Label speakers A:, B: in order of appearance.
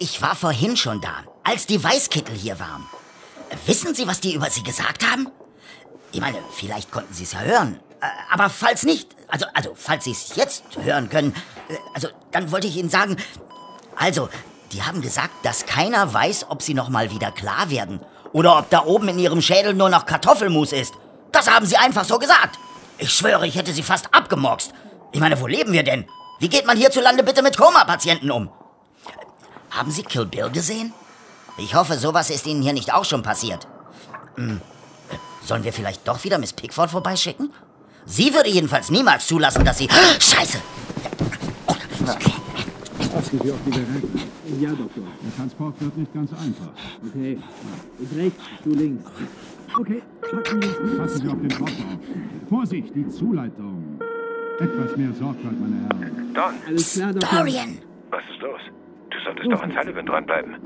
A: Ich war vorhin schon da, als die Weißkittel hier waren. Wissen Sie, was die über Sie gesagt haben? Ich meine, vielleicht konnten Sie es ja hören. Äh, aber falls nicht, also, also falls Sie es jetzt hören können, äh, also dann wollte ich Ihnen sagen, also, die haben gesagt, dass keiner weiß, ob Sie noch mal wieder klar werden oder ob da oben in Ihrem Schädel nur noch Kartoffelmus ist. Das haben Sie einfach so gesagt. Ich schwöre, ich hätte Sie fast abgemorkst. Ich meine, wo leben wir denn? Wie geht man hierzulande bitte mit Koma-Patienten um? Haben Sie Kill Bill gesehen? Ich hoffe, sowas ist Ihnen hier nicht auch schon passiert. Hm. Sollen wir vielleicht doch wieder Miss Pickford vorbeischicken? Sie würde jedenfalls niemals zulassen, dass sie... Scheiße!
B: Achten Sie auf die Geräte. Ja, Doktor. Der Transport wird nicht ganz einfach.
C: Okay. Ich rechts, du links. Okay.
B: Passen Sie auf den Koffer auf. Vorsicht, die Zuleitung. Etwas mehr Sorgfalt, meine Herren.
D: Don,
C: Alles klar, Doktor.
A: Dorian!
D: was ist los? Solltest doch an Sullivan dranbleiben.